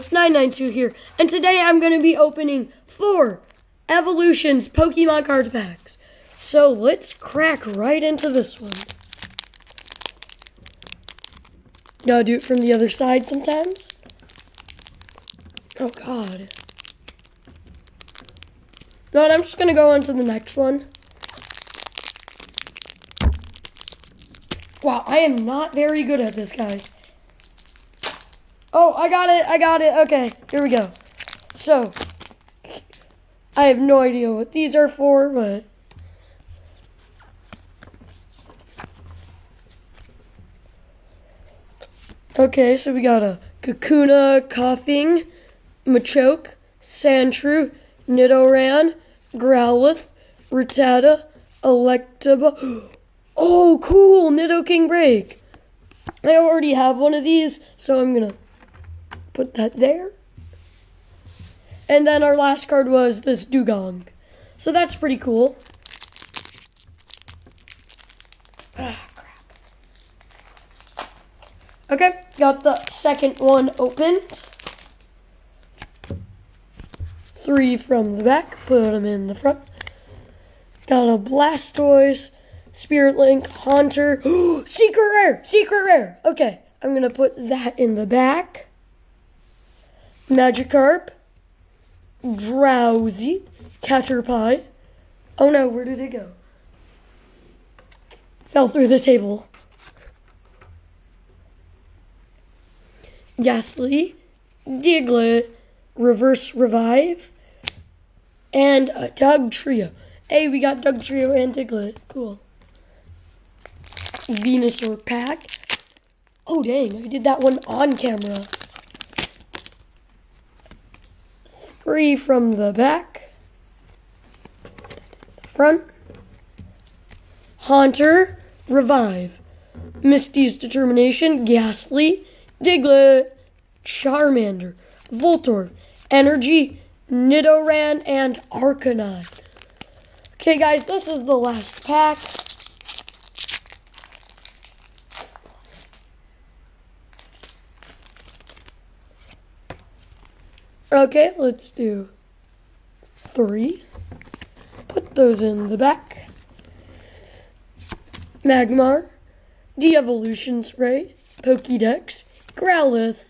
Alex992 here, and today I'm going to be opening four Evolutions Pokemon card packs. So let's crack right into this one. Gotta do it from the other side sometimes. Oh god. No, I'm just gonna go on to the next one. Wow, I am not very good at this, guys. Oh, I got it. I got it. Okay, here we go. So, I have no idea what these are for, but. Okay, so we got a Kakuna Koffing, Machoke, Sandshrew, Nidoran, Growlithe, Rattata, Electabuzz. Oh, cool! Nidoking Break. I already have one of these, so I'm gonna put that there. And then our last card was this Dewgong. So that's pretty cool. Ah, crap. Okay, got the second one opened. Three from the back, put them in the front. Got a Blastoise, Spirit Link, Haunter. secret rare! Secret rare! Okay, I'm gonna put that in the back. Magikarp, Drowzee, Caterpie. Oh no, where did it go? Fell through the table. Gastly, Diglett, Reverse Revive, and a Dugtrio. Hey, we got Dugtrio and Diglett. Cool. Venusaur pack. Oh dang, I did that one on camera. Three from the back. Front. Haunter, Revive. Misty's Determination, Gastly, Diglett, Charmander, Voltorb, Energy, Nidoran, and Arcanine. Okay, guys, this is the last pack. Okay, let's do three. Put those in the back. Magmar, De-Evolution Spray, Pokédex, Growlithe,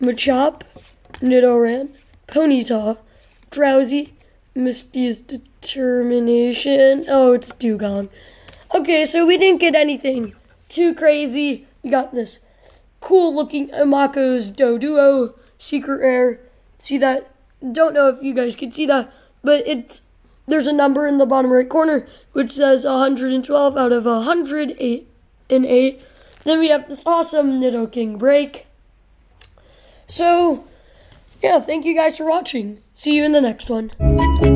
Machop, Nidoran, Ponyta, Drowzee, Misty's Determination. Oh, it's Dewgong. Okay, so we didn't get anything too crazy. We got this cool looking Amako's Doduo secret rare. See that? Don't know if you guys can see that, but it's there's a number in the bottom right corner which says 112 out of 108 and 8. Then we have this awesome Nidoking break. So, yeah, thank you guys for watching. See you in the next one.